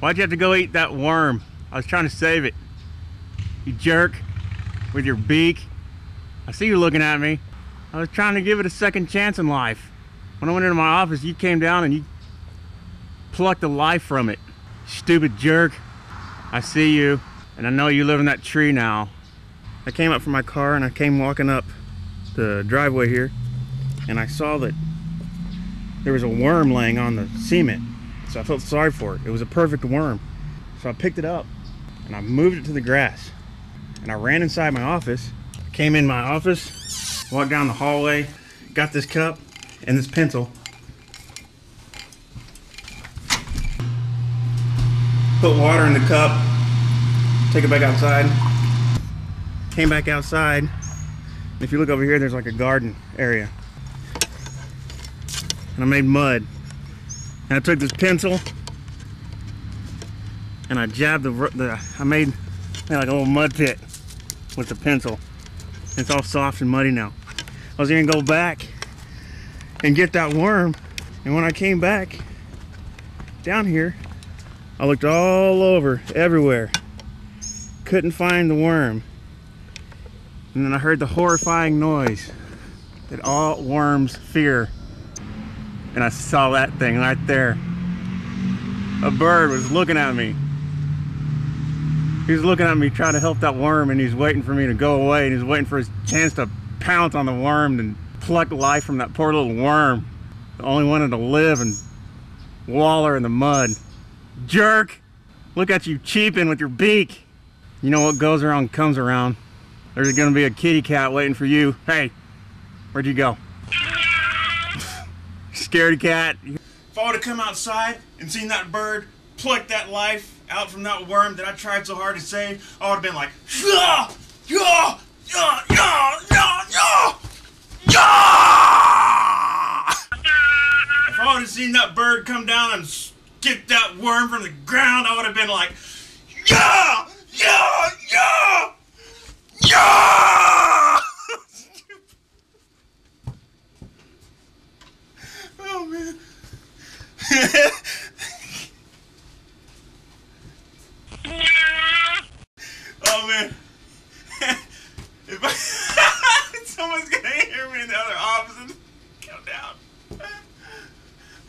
Why'd you have to go eat that worm? I was trying to save it. You jerk. With your beak. I see you looking at me. I was trying to give it a second chance in life. When I went into my office, you came down and you plucked the life from it. Stupid jerk. I see you. And I know you live in that tree now. I came up from my car and I came walking up the driveway here and I saw that there was a worm laying on the cement. So I felt sorry for it. It was a perfect worm. So I picked it up and I moved it to the grass. And I ran inside my office, came in my office, walked down the hallway, got this cup and this pencil. Put water in the cup, take it back outside. Came back outside. If you look over here, there's like a garden area and I made mud. And I took this pencil and I jabbed the, the I made, made like a little mud pit with the pencil. It's all soft and muddy now. I was gonna go back and get that worm. And when I came back down here, I looked all over, everywhere. Couldn't find the worm. And then I heard the horrifying noise that all worms fear and I saw that thing right there. A bird was looking at me. He was looking at me trying to help that worm and he's waiting for me to go away and he's waiting for his chance to pounce on the worm and pluck life from that poor little worm. The only wanted to live and waller in the mud. Jerk! Look at you cheeping with your beak. You know what goes around comes around. There's gonna be a kitty cat waiting for you. Hey, where'd you go? Cat. If I would have come outside and seen that bird pluck that life out from that worm that I tried so hard to save, I would have been like, yeah, yeah, yeah, yeah, yeah, yeah, yeah. If I would have seen that bird come down and get that worm from the ground, I would have been like, yeah, yeah, yeah. oh man. if I, someone's gonna hear me in the other office and come down.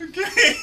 okay.